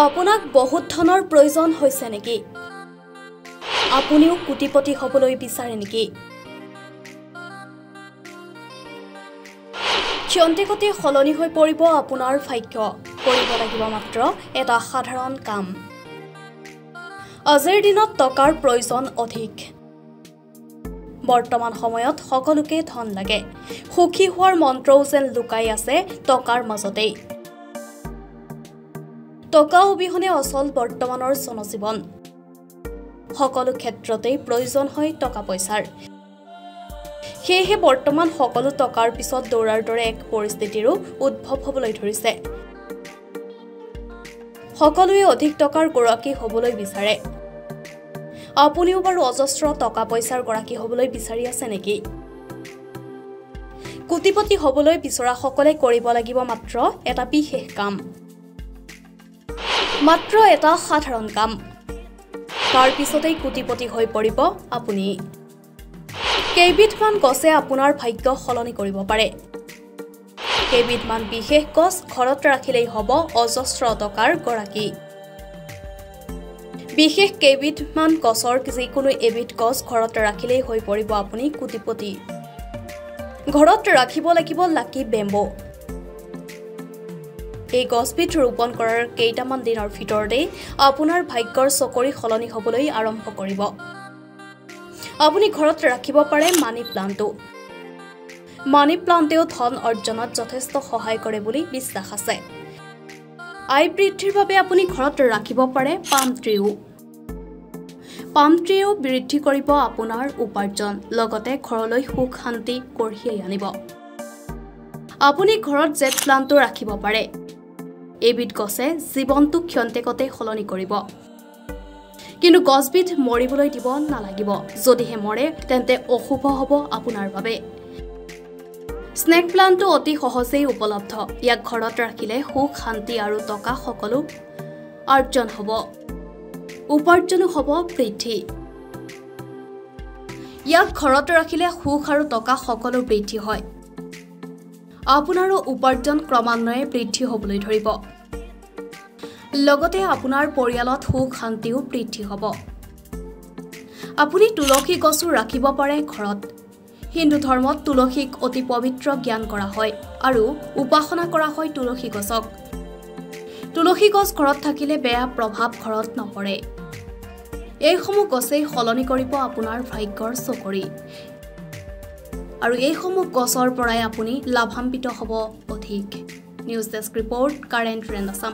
আপোনাক বহুত ধনৰ প্ৰয়োজন হৈছে নেকি? আপুনিও কোটিপতি হ'বলৈ বিচাৰে নেকি? ক্ষন্তেকতে সলনি হৈ পৰিব আপোনাৰ ভাগ্য। কৰিব লাগিব মাত্ৰ এটা সাধাৰণ কাম। আজিৰ দিনত টকাৰ প্ৰয়োজন অধিক। বৰ্তমান সময়ত সকলোকে ধন লাগে। সুখী হোৱাৰ মন্ত্ৰও যেন লুকাই আছে টকাৰ মাজতেই। টকা অবিহনে অচল বৰ্তমানৰ জনজীৱন। সকলো ক্ষেত্ৰতেই প্ৰয়োজন হয় টকা পইচাৰ। সেয়েহে বৰ্তমান সকলো টকাৰ পিছত দৌৰাৰ দৰে এক পৰিস্থিতিৰো উদ্ভৱ হ'বলৈ ধৰিছে। সকলোৱে অধিক টকাৰ গৰাকী হ'বলৈ বিচাৰে। আপুনিও বাৰু অজস্ৰ টকা পইচাৰ গৰাকী হ'বলৈ বিচাৰি আছে নেকি? কোটিপতি হ'বলৈ বিচৰাসকলে কৰিব লাগিব মাত্ৰ এটা বিশেষ কাম। মাত্ৰ এটা সাধাৰণ কাম। তাৰ পিছতেই কোটিপতি হৈ পৰিব আপুনি। কেইবিধমান গছে আপোনাৰ ভাগ্য সলনি কৰিব পাৰে। কেইবিধমান বিশেষ গছ ঘৰত ৰাখিলেই হ'ব অজস্ৰ টকাৰ গৰাকী। বিশেষ কেইবিধমান গছৰ যিকোনো এবিধ গছ ঘৰত ৰাখিলেই হৈ পৰিব আপুনি কোটিপতি। ঘৰত ৰাখিব লাগিব লাকি বেম্বো। এই গছবিধ ৰোপণ কৰাৰ কেইটামান দিনৰ ভিতৰতেই আপোনাৰ ভাগ্যৰ চকৰি সলনি হ'বলৈ আৰম্ভ কৰিব। আপুনি ঘৰত ৰাখিব পাৰে মানি প্লাণ্টটো। মানি প্লাণ্টেও ধন অৰ্জনত যথেষ্ট সহায় কৰে বুলি বিশ্বাস আছে। আয় বৃদ্ধিৰ বাবে আপুনি ঘৰত ৰাখিব পাৰে পাম ট্ৰিও। পাম ট্ৰিও বৃদ্ধি কৰিব আপোনাৰ উপাৰ্জন লগতে ঘৰলৈ সুখ শান্তি কঢ়িয়াই আনিব। আপুনি ঘৰত জেট প্লাণ্টটো ৰাখিব পাৰে। এইবিধ গছে জীৱনটো ক্ষন্তেকতে সলনি কৰিব। কিন্তু গছবিধ মৰিবলৈ দিব নালাগিব। যদিহে মৰে তেন্তে অশুভ হ'ব আপোনাৰ বাবে। স্নেক প্লাণ্টটো অতি সহজেই উপলব্ধ। ইয়াক ঘৰত ৰাখিলে সুখ শান্তি আৰু টকা সকলো অৰ্জন হ'ব। উপাৰ্জনো হ'ব বৃদ্ধি। ইয়াক ঘৰত ৰাখিলে সুখ আৰু টকা সকলো বৃদ্ধি হয়। আপোনাৰো উপাৰ্জন ক্ৰমান্বয়ে বৃদ্ধি হ'বলৈ ধৰিব। লগতে আপোনাৰ পৰিয়ালত সুখ শান্তিও বৃদ্ধি হ'ব। আপুনি তুলসী গছো ৰাখিব পাৰে ঘৰত। হিন্দু ধৰ্মত তুলসীক অতি পবিত্ৰ জ্ঞান কৰা হয় আৰু উপাসনা কৰা হয় তুলসী গছক। তুলসী গছ ঘৰত থাকিলে বেয়া প্ৰভাৱ ঘৰত নপৰে। এইসমূহ গছেই সলনি কৰিব আপোনাৰ ভাগ্যৰ চকৰি। আৰু এইসমূহ গছৰ পৰাই আপুনি লাভান্বিত হ'ব অধিক। News desk report current trend Assam